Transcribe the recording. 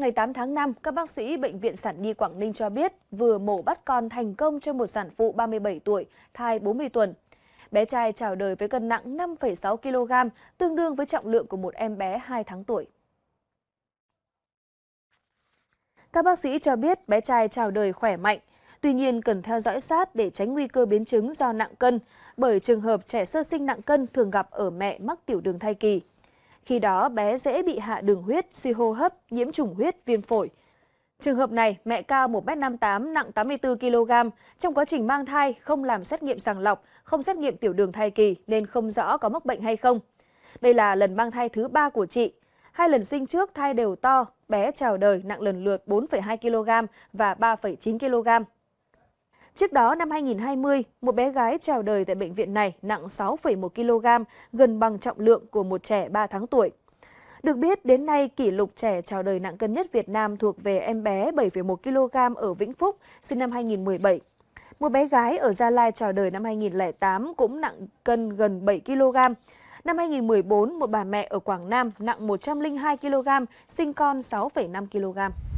Ngày 8 tháng 5, các bác sĩ Bệnh viện Sản Nhi Quảng Ninh cho biết vừa mổ bắt con thành công cho một sản phụ 37 tuổi, thai 40 tuần. Bé trai chào đời với cân nặng 5,6 kg, tương đương với trọng lượng của một em bé 2 tháng tuổi. Các bác sĩ cho biết bé trai chào đời khỏe mạnh, tuy nhiên cần theo dõi sát để tránh nguy cơ biến chứng do nặng cân, bởi trường hợp trẻ sơ sinh nặng cân thường gặp ở mẹ mắc tiểu đường thai kỳ. Khi đó bé dễ bị hạ đường huyết, suy hô hấp, nhiễm trùng huyết, viêm phổi. Trường hợp này, mẹ cao 1m58, nặng 84 kg, trong quá trình mang thai không làm xét nghiệm sàng lọc, không xét nghiệm tiểu đường thai kỳ nên không rõ có mắc bệnh hay không. Đây là lần mang thai thứ ba của chị. Hai lần sinh trước thai đều to, bé chào đời nặng lần lượt 4,2 kg và 3,9 kg. Trước đó năm 2020, một bé gái chào đời tại bệnh viện này nặng 6,1 kg, gần bằng trọng lượng của một trẻ 3 tháng tuổi. Được biết, đến nay kỷ lục trẻ chào đời nặng cân nhất Việt Nam thuộc về em bé 7,1 kg ở Vĩnh Phúc, sinh năm 2017. Một bé gái ở Gia Lai chào đời năm 2008 cũng nặng cân gần 7 kg. Năm 2014, một bà mẹ ở Quảng Nam nặng 102 kg, sinh con 6,5 kg.